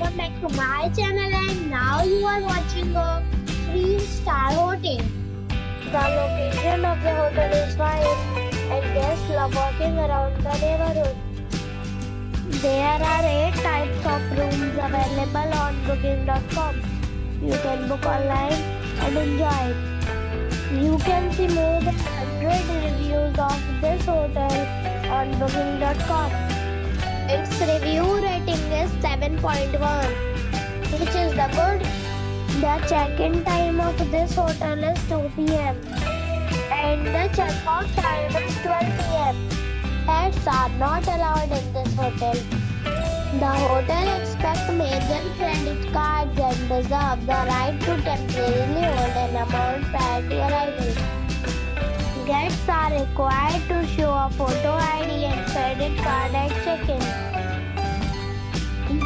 welcome back to my channel and now you are watching a 3-star hotel. The location of the hotel is fine and guests love walking around the neighborhood. There are 8 types of rooms available on booking.com. You can book online and enjoy it. You can see more than 100 reviews of this hotel on booking.com. Its review rating is 7.1, which is the good. The check-in time of this hotel is 2 p.m. and the check-out time is 12 p.m. Pets are not allowed in this hotel. The hotel expects major credit cards and reserve the right to temporarily hold an amount prior to arrival. Guests are required to show a photo ID and credit card at check-in.